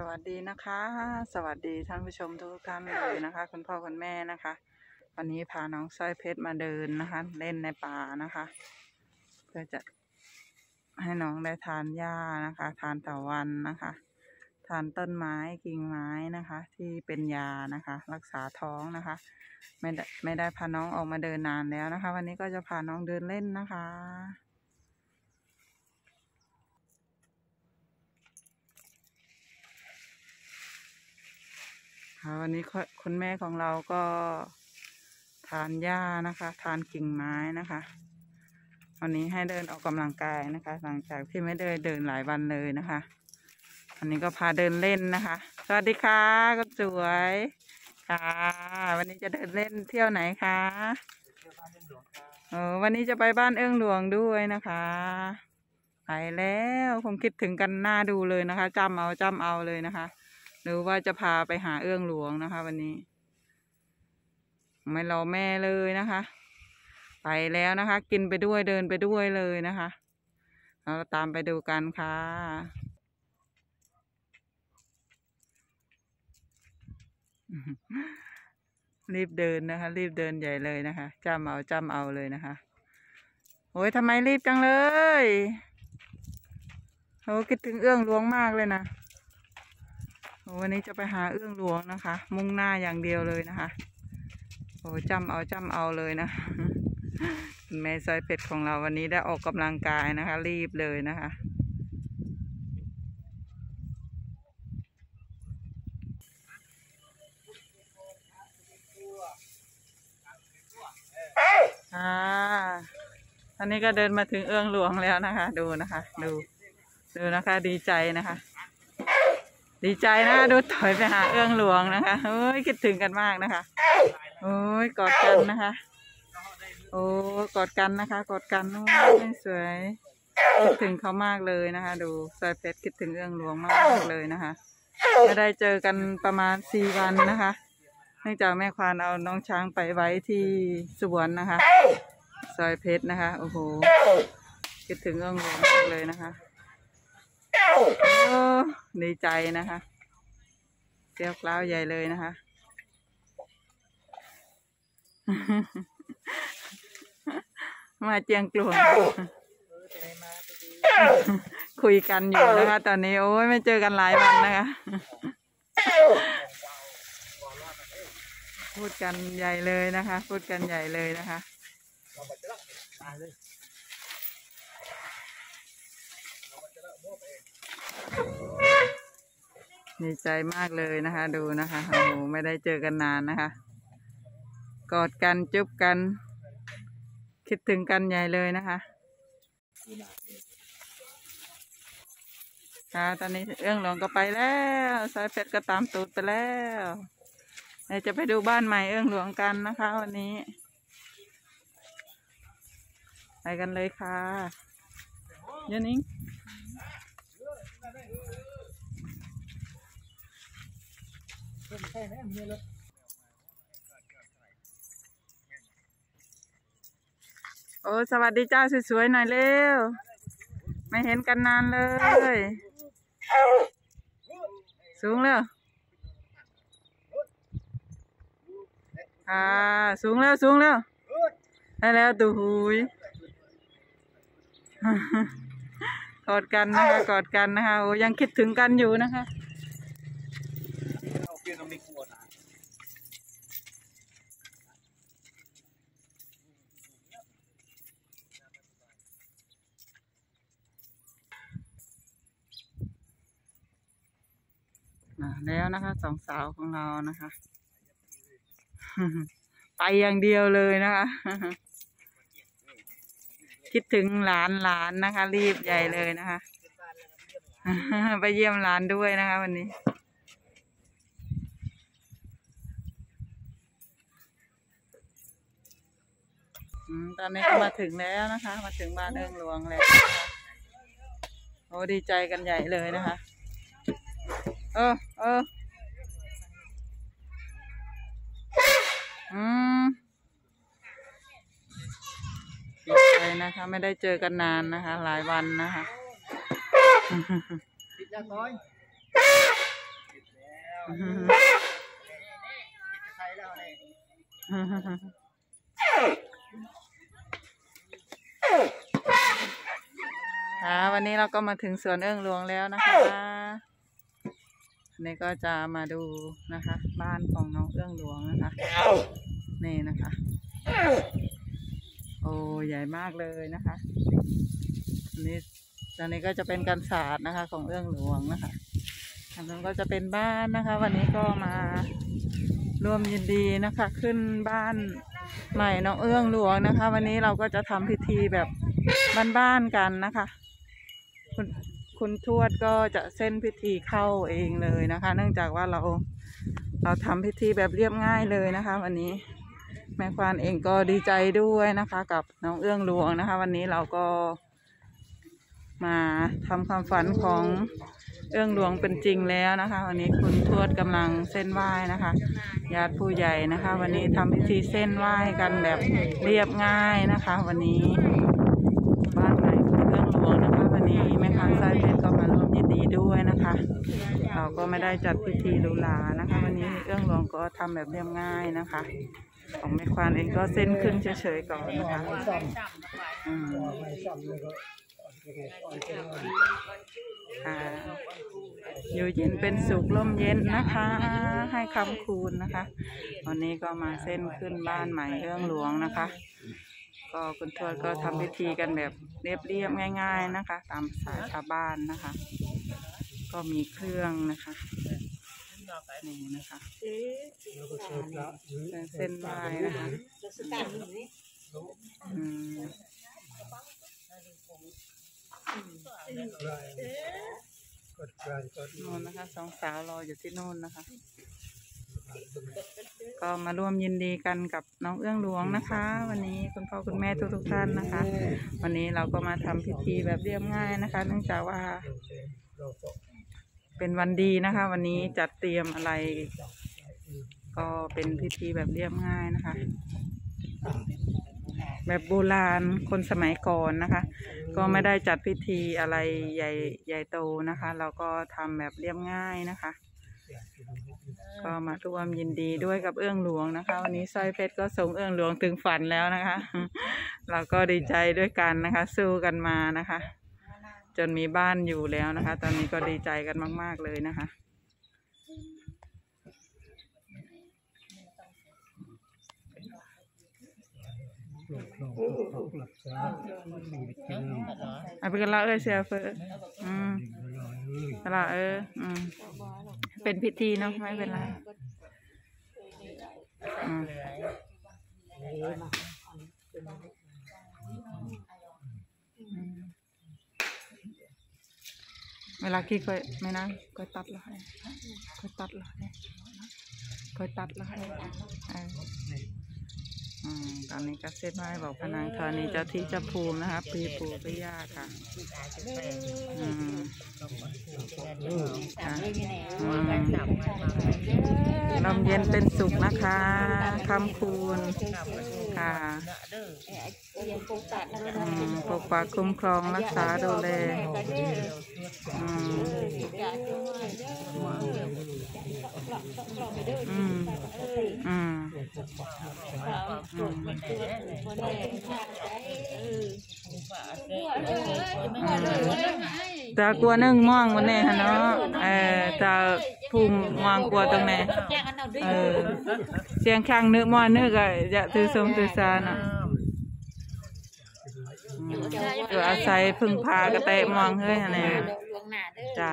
สวัสดีนะคะ สวัสดีท่านผู้ชมทุกท่านเลยนะคะ คุณพ่อคุณแม่นะคะ วันนี้พาน้องสร้อยเพชรมาเดินนะคะ เล่นในป่านะคะเพื่อจะให้น้องได้ทานหญ้านะคะ ทานตะวันนะคะ ทานต้นไม้กิ่งไม้นะคะ ที่เป็นยานะคะ รักษาท้องนะคะ ไม่ได้ไม่ได้พาน้องออกมาเดินนานแล้วนะคะ วันนี้ก็จะพาน้องเดินเล่นนะคะ วันนี้ค่อยคุณแม่ของเราก็ทานหญ้านะคะ ทานกิ่งไม้นะคะ วันนี้ให้เดินออกกำลังกายนะคะ หลังจากที่ไม่ได้เดินหลายวันเลยนะคะวันนี้ก็พาเดินเล่นนะคะ สวัสดีค่ะคุณสวยค่ะ วันนี้จะเดินเล่นเที่ยวไหนคะเออวันนี้จะไปบ้านเอื้องหลวงด้วยนะคะ ไปแล้วคงคิดถึงกันหน้าดูเลยนะคะจำเอาจำเอาเลยนะคะห รือว่าจะพาไปหาเอื้องหลวงนะคะ วันนี้ ไม่รอแม่เลยนะคะ ไปแล้วนะคะ กินไปด้วยเดินไปด้วยเลยนะคะเราตามไปดูกันค่ะรีบเดินนะคะ รีบเดินใหญ่เลยนะคะจำเอาจำเอาเลยนะคะโอ้ยทำไมรีบจังเลยโอ้คิดถึงเอื้องหลวงมากเลยนะ วันนี้จะไปหาเอื้องหลวงนะคะ มุ่งหน้าอย่างเดียวเลยนะคะโอ้จำเอาจำเอาเลยนะแม่ซอยเป็ดของเราวันนี้ได้ออกกำลังกายนะคะ รีบเลยนะคะค่ะตอนนี้ก็เดินมาถึงเอื้องหลวงแล้วนะคะ ดูนะคะ ดู ดูนะคะ ดีใจนะคะ ดีใจนะดูถอยไปหาเอื้องหลวงนะคะโอ้ยคิดถึงกันมากนะคะโอ้ยกอดกันนะคะ โอ้กอดกันนะคะ กอดกันโอ้ยสวยคิดถึงเขามากเลยนะคะ ดูซอยเพชรคิดถึงเอื้องหลวงมากเลยนะคะไม่ได้เจอกันประมาณสี่วันนะคะเนื่องจากแม่ควานเอาน้องช้างไปไว้ที่สวนนะคะ ซอยเพชรนะคะ โอ้โหคิดถึงเอื้องหลวงมากเลยนะคะ โอ้ดีใจนะคะเกลียวกล้าวใหญ่เลยนะคะ มาเจียงกลวง คุยกันอยู่นะคะ ตอนนี้โอ้ยไม่เจอกันหลายวันนะคะ พูดกันใหญ่เลยนะคะ พูดกันใหญ่เลยนะคะ ดีใจมากเลยนะคะ ดูนะคะโอ้โหไม่ได้เจอกันนานนะคะ กอดกันจุ๊บกัน คิดถึงกันใหญ่เลยนะคะค่ะตอนนี้เอื้องหลวงก็ไปแล้วสายเพชรก็ตามตูดไปแล้วเดี๋ยวจะไปดูบ้านใหม่เอื้องหลวงกันนะคะ วันนี้ ไปกันเลยค่ะยันอิง โอ้สวัสดีจ้าสวยๆหน่อยเร็ว ไม่เห็นกันนานเลย สูงเร็วค่ะสูงแล้วสูงแล้วได้แล้วตูหุยกอดกันนะคะกอดกันนะคะโอ้ยังคิดถึงกันอยู่นะคะ แล้วนะคะสองสาวของเรานะคะ ไปอย่างเดียวเลยนะคะ คิดถึงหลานหลานนะคะ รีบใหญ่เลยนะคะ ไปเยี่ยมหลานด้วยนะคะ วันนี้ตอนนี้ก็มาถึงแล้วนะคะ มาถึงบ้านเอิงหลวงแล้วโอ้ดีใจกันใหญ่เลยนะคะ เออ เออ อืมดีใจนะคะ ไม่ได้เจอกันนานนะคะ หลายวันนะคะติดยาก้อยใช้แล้วเลยค่ะวันนี้เราก็มาถึงสวนเอื้องหลวงแล้วนะคะอั นนี่ก็จะมาดูนะคะ บ้านของน้องเอื้องหลวงนะคะ นี่นะคะ โอ้ใหญ่มากเลยนะคะอันนี้อันนี้ก็จะเป็นการศาสตร์นะคะ ของเอื้องหลวงนะคะอันนั้นก็จะเป็นบ้านนะคะ วันนี้ก็มาร่วมยินดีนะคะ ขึ้นบ้านใหม่น้องเอื้องหลวงนะคะ วันนี้เราก็จะทำพิธีแบบบ้านๆกันนะคะคุณ คุณทวดก็จะเส้นพิธีเข้าเองเลยนะคะ เนื่องจากว่าเราเราทำพิธีแบบเรียบง่ายเลยนะคะ วันนี้แม่ควานเองก็ดีใจด้วยนะคะ กับน้องเอื้องหลวงนะคะ วันนี้เราก็มาทำความฝันของเอื้องหลวงเป็นจริงแล้วนะคะ วันนี้คุณทวดกำลังเส้นไหว้นะคะญาติผู้ใหญ่นะคะ วันนี้ทำพิธีเส้นไหว้กันแบบเรียบง่ายนะคะ วันนี้ ก็ไม่ได้จัดพิธีหรูหรานะคะ วันนี้เรื่องหลวงก็ทำแบบเรียบง่ายนะคะ ของแม่ควานเองก็เส้นขึ้นเฉยๆก่อนนะคะอืมอยู่เย็นเป็นสุขร่มเย็นนะคะ ให้คำคูณนะคะ วันนี้ก็มาเส้นขึ้นบ้านใหม่เรื่องหลวงนะคะ ก็คุณทวดก็ทำพิธีกันแบบเรียบๆง่าย ๆนะคะ ตามสายชาวบ้านนะคะ ก็มีเครื่องนะคะนี่นะคะเป็นเส้นไหว้นะคะอืมนู่นนะคะสองสาวรออยู่ที่นู่นนะคะ ก็มาร่วมยินดีกันกับน้องเอื้องหลวงนะคะ วันนี้คุณพ่อคุณแม่ทุกๆท่านนะคะ วันนี้เราก็มาทำพิธีแบบเรียบง่ายนะคะ เนื่องจากว่า เป็นวันดีนะคะ วันนี้จัดเตรียมอะไร ก็เป็นพิธีแบบเรียบง่ายนะคะ แบบโบราณคนสมัยก่อนนะคะ ก็ไม่ได้จัดพิธีอะไรใหญ่ใหญ่โตนะคะ เราก็ทำแบบเรียบง่ายนะคะ ก็มาร่วมยินดีด้วยกับเอื้องหลวงนะคะ วันนี้สร้อยเพชรก็ส่งเอื้องหลวงถึงฝันแล้วนะคะ เราก็ดีใจด้วยกันนะคะ สู้กันมานะคะ จนมีบ้านอยู่แล้วนะคะ ตอนนี้ก็ดีใจกันมาก ๆ เลยนะคะ เอาไปกันละเอ้ยเสียเฟออืมละเออ อืม เป็นพิธีเนาะไม่เป็นไรอืมอืม เวลาคิดก็ไม่นะก็ตัดและให้ก็ตัดและให้ก็ตัดและให้ ตอนนี้ก็เซตไว้บอกพนังธรณีเจ้าที่เจ้าภูมินะคะปีปู่ปีย่าค่ะอืมค่ะอืมลมเย็นเป็นสุขนะคะคำคูณค่ะอืมปกปักคุ้มครองรักษาดูแลอืมอืมอืมอืม ตากลัวนึ่งม่วงวันนี้ฮะเนาะเออตาภูมิมองกลัวตรงไหนเออเสียงข้างนึกม่วงนึกอะจะตือสมตือซานะอืมตัวอาศัยพึ่งพากระเตะมองเฮ้ยฮะเนี่ยจ้า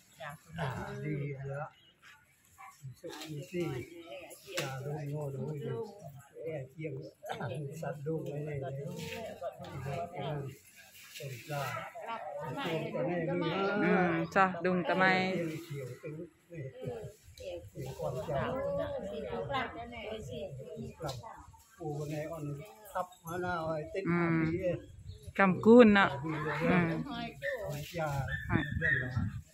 อนเราเดินไปบุญจานก็นอนจุ๊ไอ้บุญจนได้เออทับติดบุญตื่นอืมก็ต่อเกี่ยวทับตื่นติดตื่นโอ้บุญแปดเอง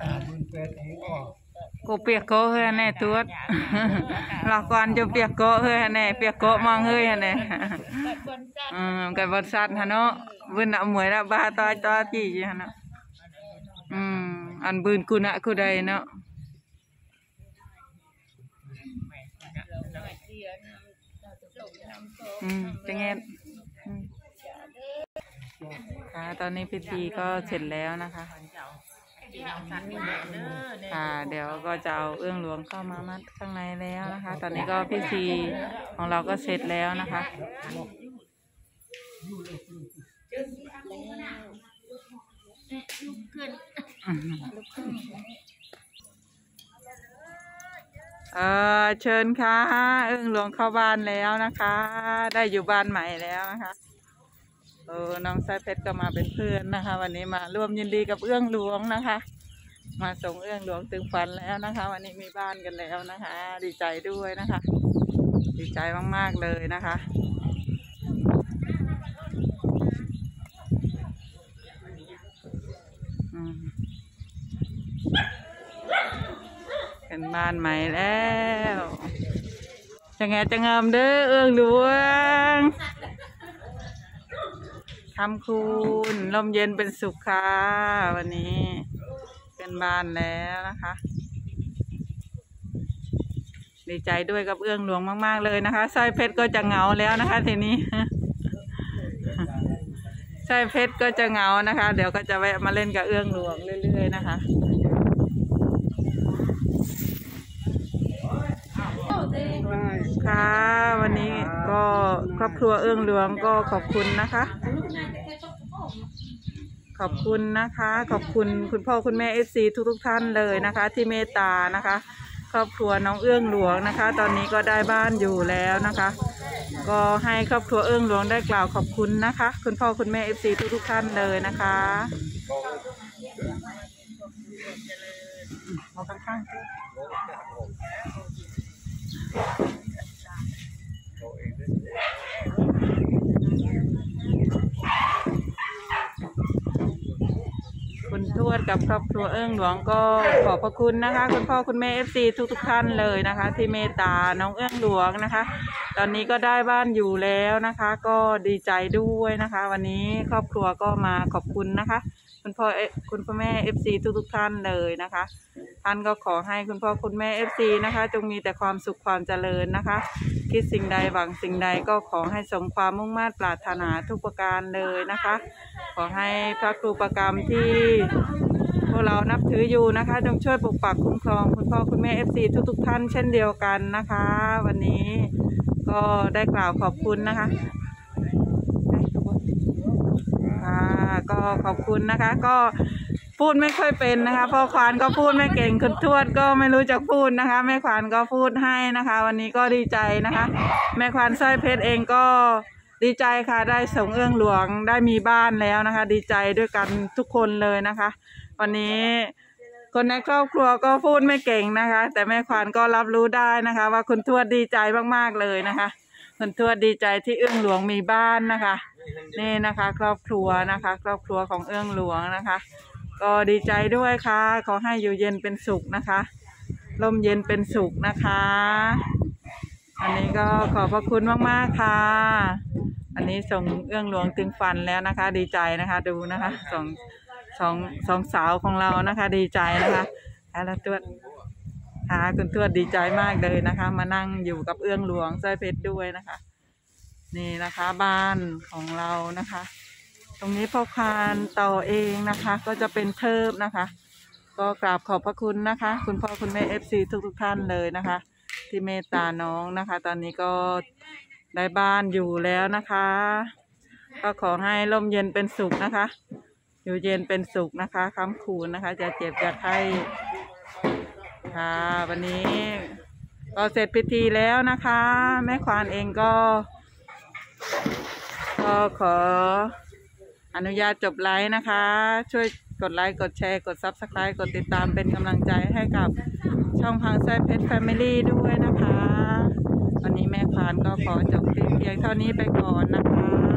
อ๋อกูเปียกโกะเฮ้ยแน่ตัวดหลอกก่อนจะเปียกโกะเฮ้ยแน่เปียกโกะมองเฮ้ยแน่แบบคนจัดอืมกับบริษัทฮะเนาะบืนเอาหมวยละบาตอยตอจี้อยู่ฮะเนาะอืมอันบืนกูนะกูใดเนาะ อืมจังไงอืมค่ะตอนนี้พิธีก็เสร็จแล้วนะคะค่ะเดี๋ยวก็จะเอาเอื้องหลวงเข้ามามัดข้างในแล้วนะคะ ตอนนี้ก็พิธีของเราก็เสร็จแล้วนะคะอืม เออเชิญค่ะเอื้องหลวงเข้าบ้านแล้วนะคะ ได้อยู่บ้านใหม่แล้วนะคะเออน้องสายเพชรก็มาเป็นเพื่อนนะคะ วันนี้มาร่วมยินดีกับเอื้องหลวงนะคะ มาส่งเอื้องหลวงถึงฝันแล้วนะคะ วันนี้มีบ้านกันแล้วนะคะ ดีใจด้วยนะคะ ดีใจมากๆเลยนะคะ เป็นบ้านใหม่แล้วจะไงจะงามเด้อเอื้องหลวงคำคุณลมเย็นเป็นสุขค่ะวันนี้ เป็นบ้านแล้วนะคะ ดีใจด้วยกับเอื้องหลวงมาก ๆ เลยนะคะสร้อยเพชรก็จะเหงาแล้วนะคะ ทีนี้สร้อยเพชรก็จะเหงานะคะ เดี๋ยวก็จะแวะมาเล่นกับเอื้องหลวงเรื่อย ๆ นะคะ ค่ะวันนี้ก็ครอบครัวเอื้องหลวงก็ขอบคุณนะคะ ขอบคุณนะคะ ขอบคุณคุณพ่อคุณแม่เอซีทุกๆท่านเลยนะคะ ที่เมตตานะคะ ครอบครัวน้องเอื้องหลวงนะคะ ตอนนี้ก็ได้บ้านอยู่แล้วนะคะ ก็ให้ครอบครัวเอื้องหลวงได้กล่าวขอบคุณนะคะ คุณพ่อคุณแม่เอฟซีทุกๆท่านเลยนะคะเอาข้างๆสิคุณทวด กับครอบครัวเอื้องหลวงก็ขอบพระคุณนะคะ คุณพ่อคุณแม่เอฟซีทุกๆท่านเลยนะคะ ที่เมตตาน้องเอื้องหลวงนะคะ ตอนนี้ก็ได้บ้านอยู่แล้วนะคะ ก็ดีใจด้วยนะคะ วันนี้ครอบครัวก็มาขอบคุณนะคะ คุณพ่อคุณพ่อแม่ FC ทุกๆท่านเลยนะคะท่านก็ขอให้คุณพ่อคุณแม่ FC นะคะ จงมีแต่ความสุขความเจริญนะคะ คิดสิ่งใดหวังสิ่งใดก็ขอให้สมความมุ่งมั่นปรารถนาทุกประการเลยนะคะ ขอให้พระครูประกรรมที่ วกเรานับถืออยู่นะคะ จงช่วยปกปักคุ้มครองคุณพ่อคุณแม่ FC ทุกๆ ท่านเช่นเดียวกันนะคะ วันนี้ก็ได้กล่าวขอบคุณนะคะค่ะก็ขอบคุณนะคะ ก็พูดไม่ค่อยเป็นนะคะพ่อควานก็พูดไม่เก่งคุณทวดก็ไม่รู้จักพูดนะคะ แม่ควานก็พูดให้นะคะ วันนี้ก็ดีใจนะคะ แม่ควานสร้อยเพชรเองก็ดีใจค่ะได้ส่งเอื้องหลวงได้มีบ้านแล้วนะคะ ดีใจด้วยกันทุกคนเลยนะคะ วันนี้คนในครอบครัวก็พูดไม่เก่งนะคะ แต่แม่ควานก็รับรู้ได้นะคะ ว่าคุณทวดดีใจมากๆเลยนะคะ คุณทวดดีใจที่เอื้องหลวงมีบ้านนะคะ นี่นะคะ ครอบครัวนะคะ ครอบครัวของเอื้องหลวงนะคะ ก็ดีใจด้วยค่ะ ขอให้อยู่เย็นเป็นสุขนะคะลมเย็นเป็นสุขนะคะ อันนี้ก็ขอบพระคุณมากๆค่ะ อันนี้ส่งเอื้องหลวงถึงฝันแล้วนะคะ ดีใจนะคะดูนะคะสอง สองสองสาวของเรานะคะ ดีใจนะคะแล้วตวดค่ะคุณทวดดีใจมากเลยนะคะ มานั่งอยู่กับเอื้องหลวงสร้อยเพชรด้วยนะคะ นี่นะคะบ้านของเรานะคะ ตรงนี้พ่อควาญต่อเองนะคะ ก็จะเป็นเทิบนะคะ ก็กราบขอบพระคุณนะคะ คุณพ่อคุณแม่ FC ทุกๆท่านเลยนะคะ ที่เมตตาน้องนะคะ ตอนนี้ก็ได้บ้านอยู่แล้วนะคะ ก็ขอให้ร่มเย็นเป็นสุขนะคะ อยู่เย็นเป็นสุขนะคะค้ำคูณนะคะจะเจ็บจะไข้ค่ะวันนี้ก็เสร็จพิธีแล้วนะคะ แม่ควาญเองก็ ก็ขออนุญาตจบไลฟ์นะคะ ช่วยกดไลค์ กดแชร์ กด Subscribe กดติดตามเป็นกำลังใจให้กับช่องพังสร้อยเพชร Family ด้วยนะคะ วันนี้แม่ควาญก็ขอจบคลิปเพียงเท่านี้ไปก่อนนะคะ